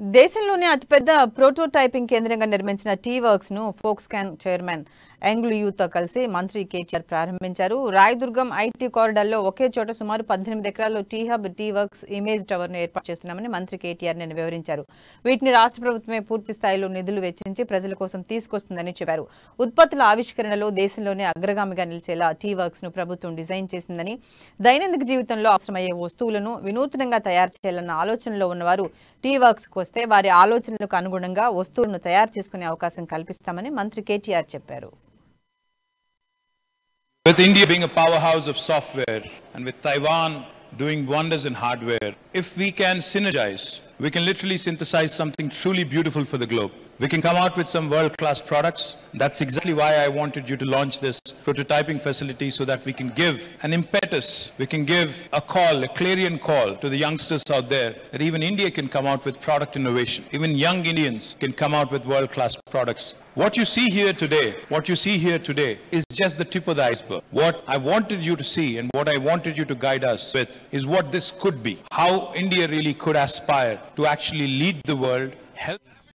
దేశంలోనే అతిపెద్ద ప్రోటోటైపింగ్ కేంద్రంగా నిర్మించిన టీ వర్క్స్ను ఫోక్స్కాన్ చైర్మన్ యాంగ్లు యూతో కలిసి మంత్రి కేటీఆర్ ప్రారంభించారు. రాయదుర్గం ఐటీ కారిడార్లో ఒకే చోట సుమారు పద్దెనిమిది ఎకరాల్లో T Hub T Works image టవర్ను ఏర్పాటు చేస్తున్నామని మంత్రి కేటీఆర్ నిన్న వివరించారు. వీటిని రాష్ట్ర ప్రభుత్వమే పూర్తి స్థాయిలో నిధులు వెచ్చించి ప్రజల కోసం తీసుకొస్తుందని చెప్పారు. ఉత్పత్తుల ఆవిష్కరణలో దేశంలోనే అగ్రగామిగా నిలిచేలా టీ వర్క్స్ను ప్రభుత్వం డిజైన్ చేసిందని దైనందిక జీవితంలో అవసరమయ్యే వస్తువులను వినూత్నంగా తయారు చేయాలన్న ఆలోచనలో ఉన్నవారు టీ వర్క్స్ కోసం వస్తే వారి ఆలోచనలకు అనుగుణంగా వస్తువులను తయారు చేసుకునే అవకాశం కల్పిస్తామని మంత్రి కేటీఆర్ చెప్పారు With India being a powerhouse of software and with Taiwan doing wonders in hardware, if we can synergize, we can literally synthesize something truly beautiful for the globe. We can come out with some world-class products. That's exactly why I wanted you to launch this prototyping facility so that we can give an impetus, we can give a call, a clarion call to the youngsters out there that even India can come out with product innovation. Even young Indians can come out with world-class products. What you see here today, what you see here today is just the tip of the iceberg. What I wanted you to see and what I wanted you to guide us with is what this could be. How India really could aspire to actually lead the world, help